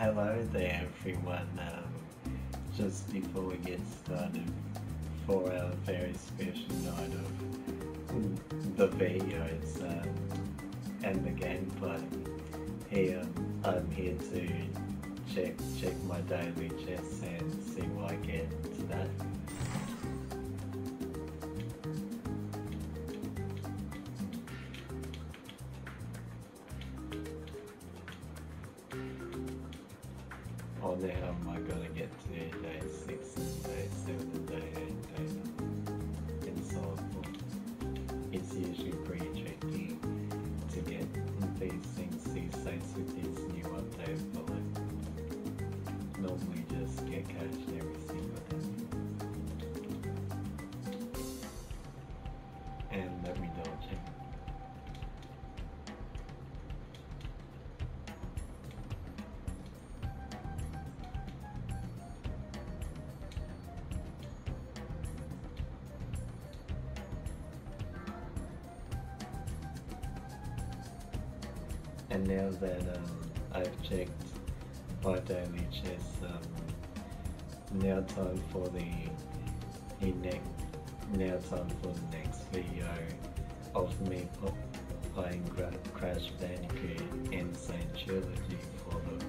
Hello there everyone. Um, just before we get started for our very special night of the videos um, and the gameplay, here I'm here to check check my daily chests and see what I get today. Oh, now am I gonna get to day six and day seven and so forth. It's usually pretty And now that um, I've checked my daily chests, um, now time for the, the next now time for the next video of me pl- playing Crash Bandicoot N. Sane Trilogy for the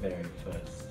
very first